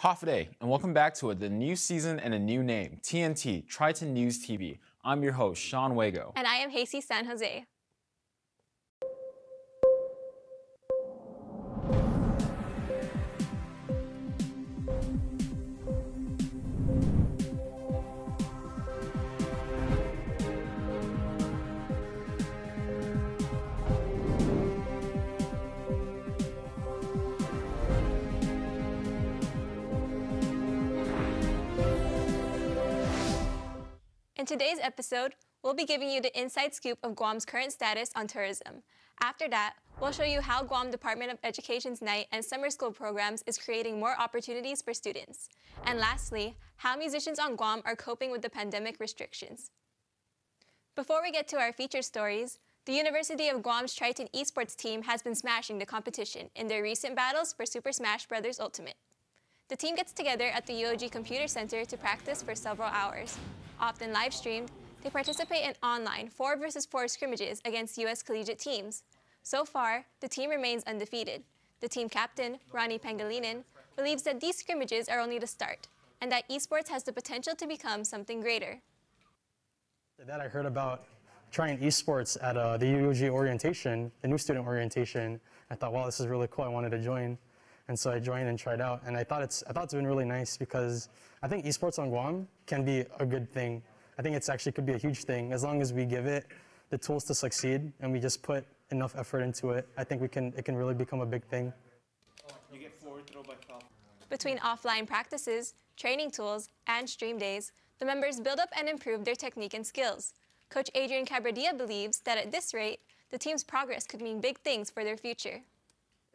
Hafa and welcome back to it, the new season and a new name, TNT, Triton News TV. I'm your host, Sean Wago. And I am Hasey San Jose. In today's episode, we'll be giving you the inside scoop of Guam's current status on tourism. After that, we'll show you how Guam Department of Education's night and summer school programs is creating more opportunities for students. And lastly, how musicians on Guam are coping with the pandemic restrictions. Before we get to our feature stories, the University of Guam's Triton esports team has been smashing the competition in their recent battles for Super Smash Bros. Ultimate. The team gets together at the UOG Computer Center to practice for several hours. Often live streamed, they participate in online 4 versus 4 scrimmages against U.S. collegiate teams. So far, the team remains undefeated. The team captain, Ronnie Pangilinan, believes that these scrimmages are only the start and that esports has the potential to become something greater. That I heard about Triton esports at uh, the UOG orientation, the new student orientation. I thought, wow, this is really cool. I wanted to join. And so I joined and tried out, and I thought it's I thought it's been really nice because I think esports on Guam can be a good thing. I think it's actually could be a huge thing as long as we give it the tools to succeed and we just put enough effort into it. I think we can it can really become a big thing. You get forward throw by foul. Between offline practices, training tools, and stream days, the members build up and improve their technique and skills. Coach Adrian Cabradia believes that at this rate, the team's progress could mean big things for their future.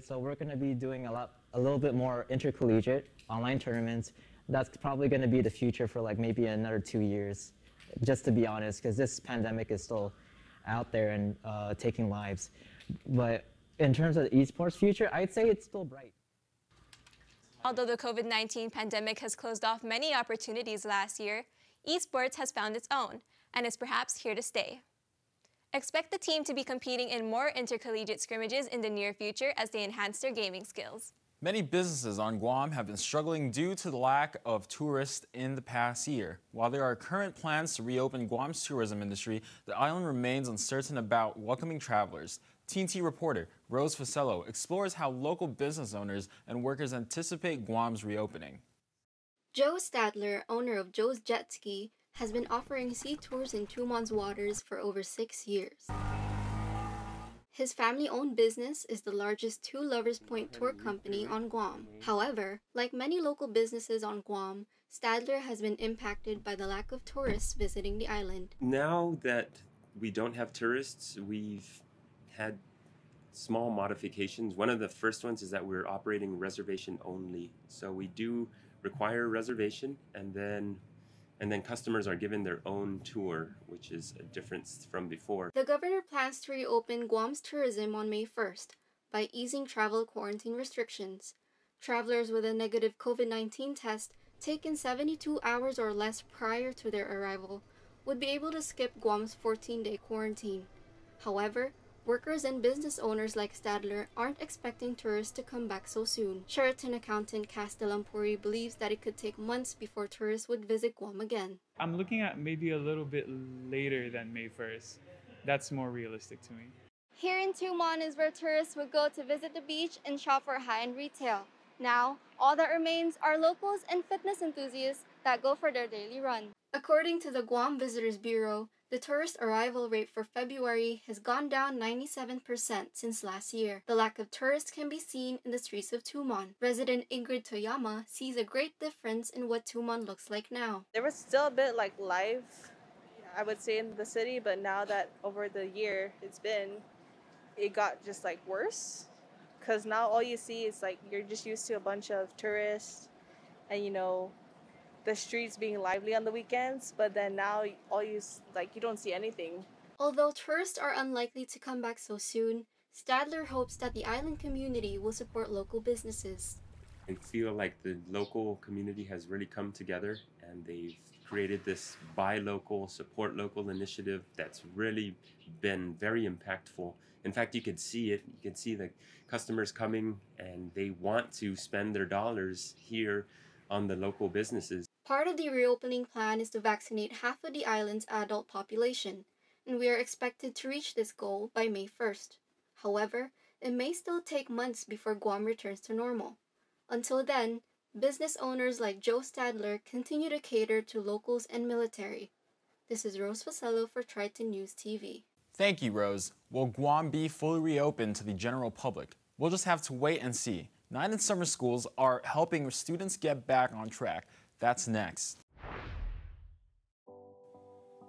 So we're going to be doing a lot, a little bit more intercollegiate online tournaments. That's probably going to be the future for like maybe another two years, just to be honest, because this pandemic is still out there and uh, taking lives. But in terms of the esports future, I'd say it's still bright. Although the COVID 19 pandemic has closed off many opportunities last year, esports has found its own and is perhaps here to stay. Expect the team to be competing in more intercollegiate scrimmages in the near future as they enhance their gaming skills. Many businesses on Guam have been struggling due to the lack of tourists in the past year. While there are current plans to reopen Guam's tourism industry, the island remains uncertain about welcoming travelers. TNT reporter Rose Facello explores how local business owners and workers anticipate Guam's reopening. Joe Stadler, owner of Joe's Jet Ski, has been offering sea tours in Tumon's waters for over six years. His family owned business is the largest two Lovers Point tour company on Guam. However, like many local businesses on Guam, Stadler has been impacted by the lack of tourists visiting the island. Now that we don't have tourists, we've had small modifications. One of the first ones is that we're operating reservation only. So we do require reservation and then and then customers are given their own tour, which is a difference from before. The governor plans to reopen Guam's tourism on May 1st by easing travel quarantine restrictions. Travelers with a negative COVID 19 test taken 72 hours or less prior to their arrival would be able to skip Guam's 14 day quarantine. However, Workers and business owners like Stadler aren't expecting tourists to come back so soon. Sheraton accountant Cass Delampuri believes that it could take months before tourists would visit Guam again. I'm looking at maybe a little bit later than May 1st. That's more realistic to me. Here in Tumon is where tourists would go to visit the beach and shop for high-end retail. Now, all that remains are locals and fitness enthusiasts that go for their daily run. According to the Guam Visitors Bureau, the tourist arrival rate for February has gone down 97% since last year. The lack of tourists can be seen in the streets of Tumon. Resident Ingrid Toyama sees a great difference in what Tumon looks like now. There was still a bit like life, I would say, in the city, but now that over the year it's been, it got just like worse. Because now all you see is like you're just used to a bunch of tourists and you know the streets being lively on the weekends, but then now all you like you don't see anything. Although tourists are unlikely to come back so soon, Stadler hopes that the island community will support local businesses. I feel like the local community has really come together and they've created this buy local, support local initiative that's really been very impactful. In fact, you could see it. You can see the customers coming and they want to spend their dollars here on the local businesses. Part of the reopening plan is to vaccinate half of the island's adult population, and we are expected to reach this goal by May 1st. However, it may still take months before Guam returns to normal. Until then, business owners like Joe Stadler continue to cater to locals and military. This is Rose Facello for Triton News TV. Thank you, Rose. Will Guam be fully reopened to the general public? We'll just have to wait and see. Night and summer schools are helping students get back on track. That's next.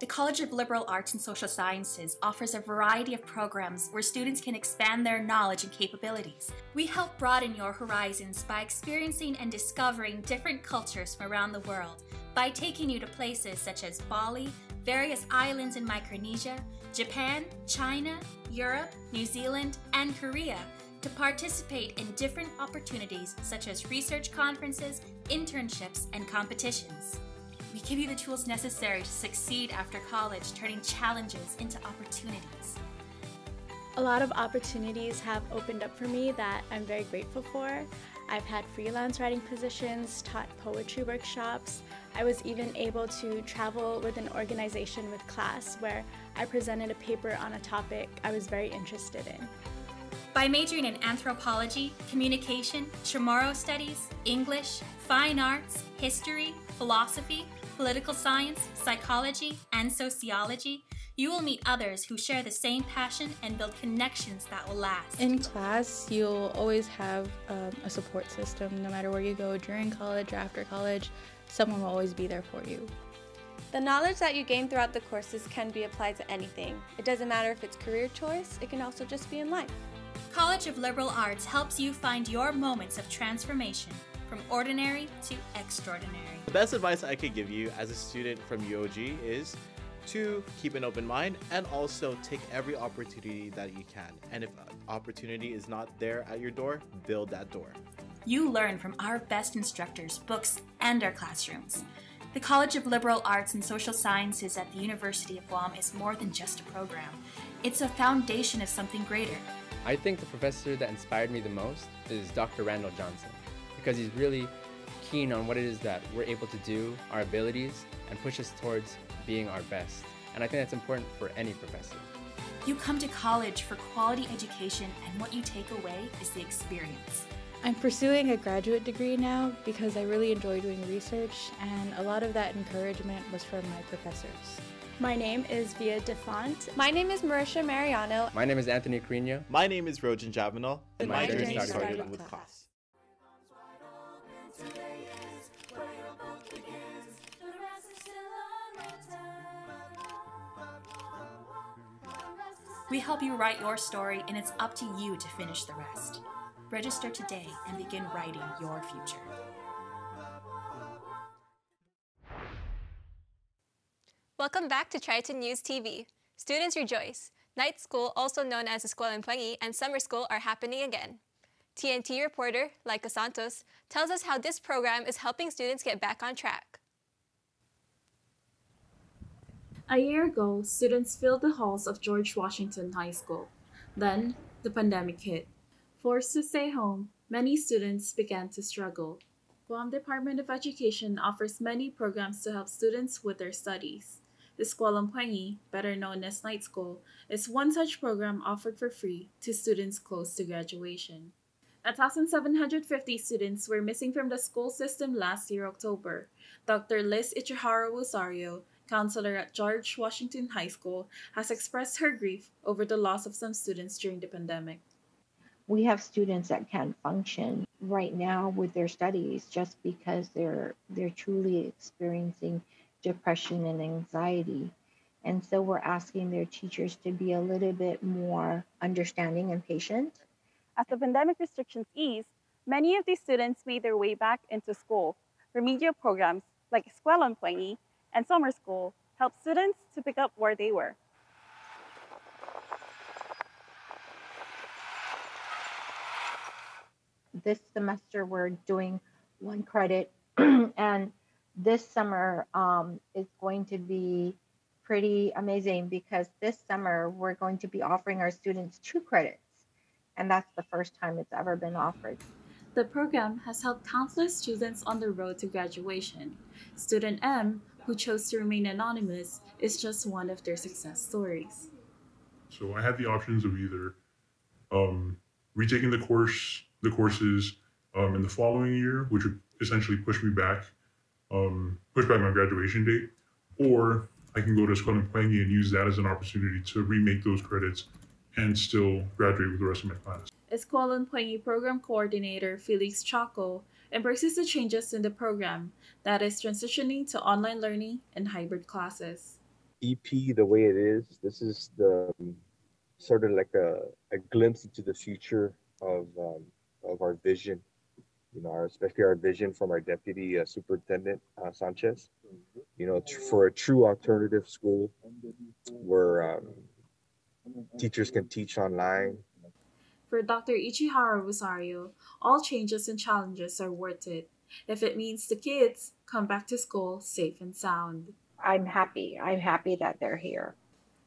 The College of Liberal Arts and Social Sciences offers a variety of programs where students can expand their knowledge and capabilities. We help broaden your horizons by experiencing and discovering different cultures from around the world by taking you to places such as Bali, various islands in Micronesia, Japan, China, Europe, New Zealand, and Korea to participate in different opportunities such as research conferences, internships, and competitions. We give you the tools necessary to succeed after college, turning challenges into opportunities. A lot of opportunities have opened up for me that I'm very grateful for. I've had freelance writing positions, taught poetry workshops. I was even able to travel with an organization with class where I presented a paper on a topic I was very interested in. By majoring in anthropology, communication, Chamorro studies, English, fine arts, history, philosophy, political science, psychology, and sociology, you will meet others who share the same passion and build connections that will last. In class, you'll always have um, a support system no matter where you go during college or after college. Someone will always be there for you. The knowledge that you gain throughout the courses can be applied to anything. It doesn't matter if it's career choice, it can also just be in life. College of Liberal Arts helps you find your moments of transformation from ordinary to extraordinary. The best advice I could give you as a student from UOG is to keep an open mind and also take every opportunity that you can. And if opportunity is not there at your door, build that door. You learn from our best instructors, books, and our classrooms. The College of Liberal Arts and Social Sciences at the University of Guam is more than just a program. It's a foundation of something greater. I think the professor that inspired me the most is Dr. Randall Johnson because he's really keen on what it is that we're able to do, our abilities, and push us towards being our best. And I think that's important for any professor. You come to college for quality education, and what you take away is the experience. I'm pursuing a graduate degree now because I really enjoy doing research, and a lot of that encouragement was from my professors. My name is Via Defont. My name is Marisha Mariano. My name is Anthony Carino. My name is Rojan Javanel. And my journey started with class. We help you write your story, and it's up to you to finish the rest. Register today and begin writing your future. Welcome back to Triton News TV. Students rejoice. Night school, also known as Eskuelan Puengi, and summer school are happening again. TNT reporter Laika Santos tells us how this program is helping students get back on track. A year ago, students filled the halls of George Washington High School. Then, the pandemic hit. Forced to stay home, many students began to struggle. Guam Department of Education offers many programs to help students with their studies. The Eskuelan Puengi, better known as Night School, is one such program offered for free to students close to graduation. 1,750 students were missing from the school system last year, October. Dr. Liz Ichihara Rosario, counselor at George Washington High School, has expressed her grief over the loss of some students during the pandemic. We have students that can't function right now with their studies just because they're they're truly experiencing depression and anxiety. And so we're asking their teachers to be a little bit more understanding and patient. As the pandemic restrictions ease, many of these students made their way back into school. Remedial programs like Eskuelan Puengi and summer school help students to pick up where they were. This semester, we're doing one credit, and this summer um, is going to be pretty amazing because this summer we're going to be offering our students two credits, and that's the first time it's ever been offered. The program has helped countless students on the road to graduation. Student M, who chose to remain anonymous, is just one of their success stories. So I had the options of either um, retaking the course, the courses um, in the following year, which would essentially push me back, um, push back my graduation date, or I can go to Eskuelan Puengi and use that as an opportunity to remake those credits and still graduate with the rest of my class. Escuela Puengi program coordinator Felix Chaco embraces the changes in the program that is transitioning to online learning and hybrid classes. EP the way it is, this is the um, sort of like a, a glimpse into the future of um, of our vision. You know, our, especially our vision from our deputy uh, superintendent uh, Sanchez. You know, tr- for a true alternative school where um, teachers can teach online. For Dr. Ichihara Rosario, all changes and challenges are worth it if it means the kids come back to school safe and sound. I'm happy. I'm happy that they're here.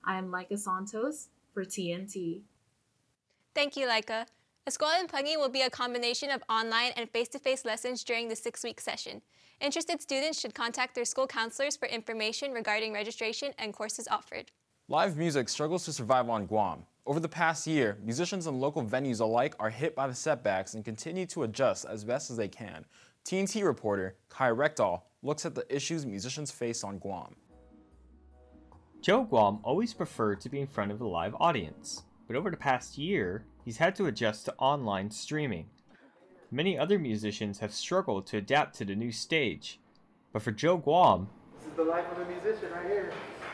I am Laika Santos for TNT. Thank you, Laika. Eskuelan Puengi will be a combination of online and face-to-face lessons during the six-week session. Interested students should contact their school counselors for information regarding registration and courses offered. Live music struggles to survive on Guam. Over the past year, musicians and local venues alike are hit by the setbacks and continue to adjust as best as they can. TNT reporter Kai Rekdal looks at the issues musicians face on Guam. Joe Guam always preferred to be in front of a live audience, but over the past year, he's had to adjust to online streaming. Many other musicians have struggled to adapt to the new stage, but for Joe Guam, This is the life of a musician right here.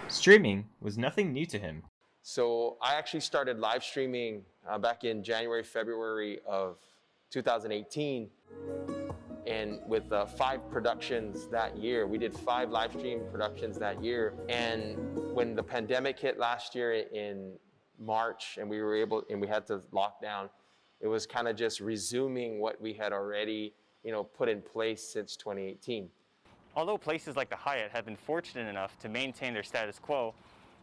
streaming was nothing new to him. So I actually started live streaming uh, back in January, February of 2018. And with uh, five productions that year, we did five live stream productions that year. And when the pandemic hit last year in March and we were able, and we had to lock down, it was kind of just resuming what we had already, you know, put in place since 2018. Although places like the Hyatt have been fortunate enough to maintain their status quo,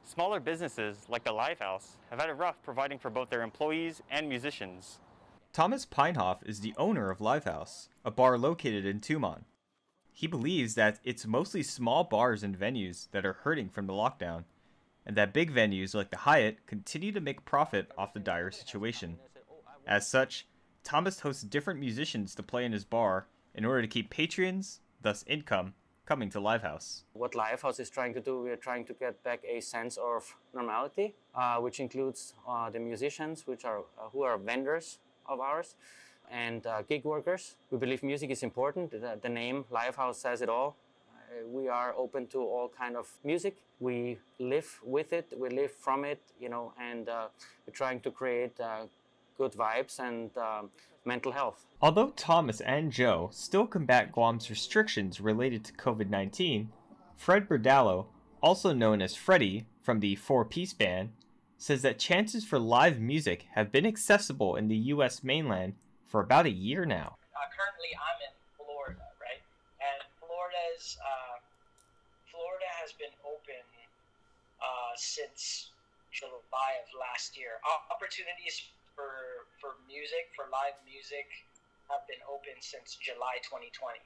smaller businesses like the Live House have had it rough providing for both their employees and musicians. Thomas Pinehoff is the owner of Livehouse, a bar located in Tumon. He believes that it's mostly small bars and venues that are hurting from the lockdown, and that big venues like the Hyatt continue to make profit off the dire situation. As such, Thomas hosts different musicians to play in his bar in order to keep patrons, thus income, coming to Livehouse. What Livehouse is trying to do, we are trying to get back a sense of normality, uh, which includes uh, the musicians, which are uh, who are vendors of ours, and uh, gig workers. We believe music is important. The, the name Livehouse says it all. Uh, we are open to all kind of music. We live with it. We live from it. You know, and uh, we're trying to create uh, good vibes and um, mental health. Although Thomas and Joe still combat Guam's restrictions related to COVID 19, Fred Berdallo, also known as Freddie from the Four Piece Band, says that chances for live music have been accessible in the US mainland for about a year now. Uh, currently, I'm in Florida, right? And Florida's uh, Florida has been open uh, since July of last year. Opportunities for for music, for live music, have been open since July 2020.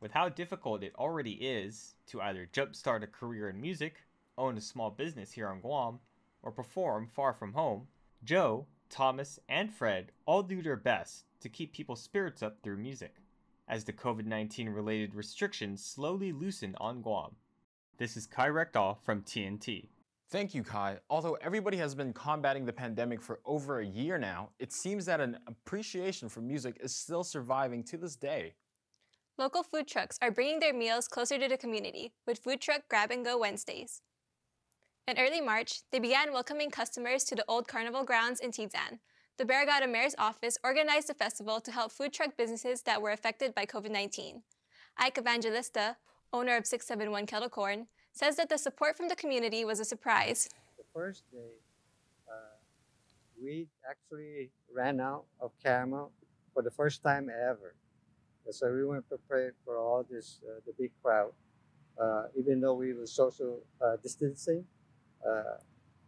With how difficult it already is to either jumpstart a career in music, own a small business here on Guam, or perform far from home, Joe, Thomas, and Fred all do their best to keep people's spirits up through music, as the COVID 19 related restrictions slowly loosen on Guam. This is Kai Rekdal from TNT. Thank you, Kai. Although everybody has been combating the pandemic for over a year now, it seems that an appreciation for music is still surviving to this day. Local food trucks are bringing their meals closer to the community with Food Truck Grab and Go Wednesdays. In early March, they began welcoming customers to the old carnival grounds in Tiyan. The Barrigada Mayor's Office organized the festival to help food truck businesses that were affected by COVID 19. Ike Evangelista, owner of 671 Kettle Corn, says that the support from the community was a surprise. The first day, uh, we actually ran out of camel for the first time ever. So we weren't prepared for all this, uh, the big crowd. Uh, even though we were social uh, distancing, uh,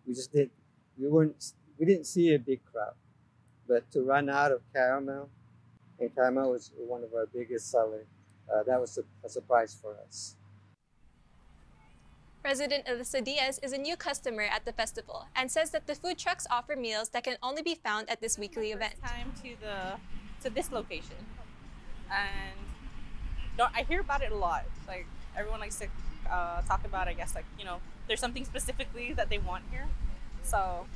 we just did. We weren't. We didn't see a big crowd, but to run out of caramel, and caramel was one of our biggest sellers. Uh, that was a, a surprise for us. President Alyssa Diaz is a new customer at the festival and says that the food trucks offer meals that can only be found at this weekly event. Time to the to this location, and don't, I hear about it a lot. Like everyone likes to uh, talk about. I guess like you know, there's something specifically that they want here. So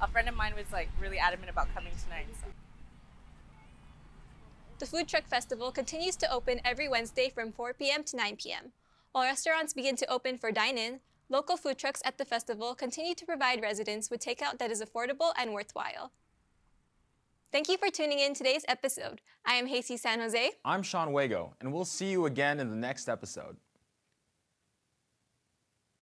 a friend of mine was like really adamant about coming tonight. So. The Food Truck Festival continues to open every Wednesday from 4 p.m. to 9 p.m. While restaurants begin to open for dine-in, local food trucks at the festival continue to provide residents with takeout that is affordable and worthwhile. Thank you for tuning in today's episode. I am Hasey San Jose. I'm Sean Wago, and we'll see you again in the next episode.